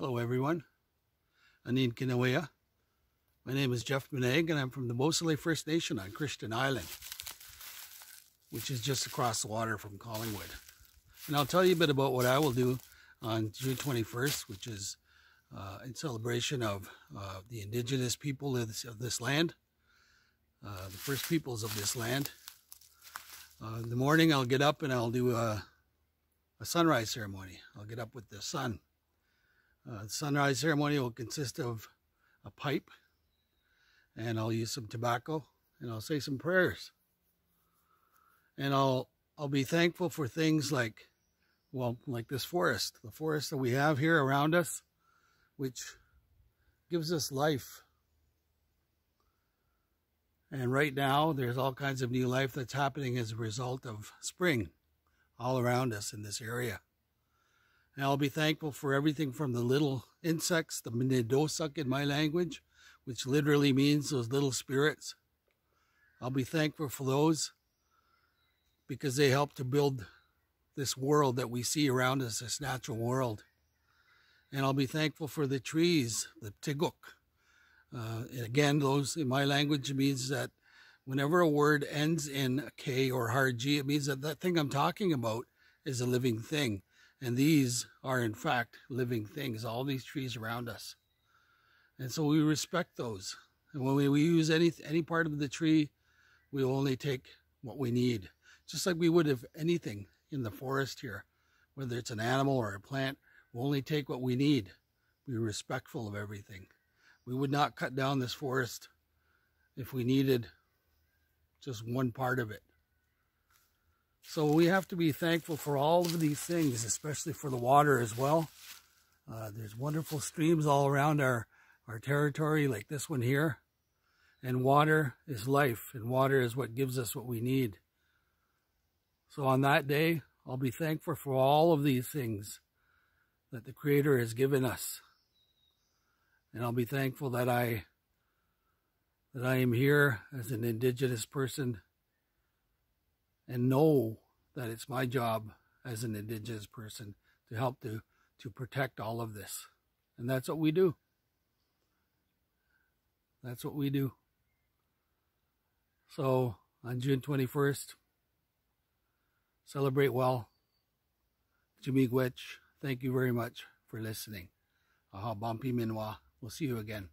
Hello everyone. Anin Kinawea. My name is Jeff Monague and I'm from the Beausoleil First Nation on Christian Island, which is just across the water from Collingwood. And I'll tell you a bit about what I will do on June 21st, which is uh, in celebration of uh, the indigenous people of this, of this land, uh, the first peoples of this land. Uh, in the morning I'll get up and I'll do a, a sunrise ceremony. I'll get up with the sun uh, the sunrise ceremony will consist of a pipe and I'll use some tobacco and I'll say some prayers. And I'll I'll be thankful for things like well, like this forest, the forest that we have here around us, which gives us life. And right now, there's all kinds of new life that's happening as a result of spring all around us in this area. And I'll be thankful for everything from the little insects, the mnidosak in my language, which literally means those little spirits. I'll be thankful for those because they help to build this world that we see around us, this natural world. And I'll be thankful for the trees, the tiguk. Uh, and again, those in my language means that whenever a word ends in a K or hard G, it means that that thing I'm talking about is a living thing. And these are, in fact, living things, all these trees around us. And so we respect those. And when we, we use any, any part of the tree, we only take what we need. Just like we would if anything in the forest here, whether it's an animal or a plant, we only take what we need. Be respectful of everything. We would not cut down this forest if we needed just one part of it. So we have to be thankful for all of these things, especially for the water as well. Uh, there's wonderful streams all around our, our territory, like this one here. And water is life, and water is what gives us what we need. So on that day, I'll be thankful for all of these things that the Creator has given us. And I'll be thankful that I that I am here as an indigenous person and know that it's my job as an indigenous person to help to to protect all of this and that's what we do that's what we do so on june 21st celebrate well Chi miigwech, thank you very much for listening. Aha Baamaapii minawaa. We'll see you again.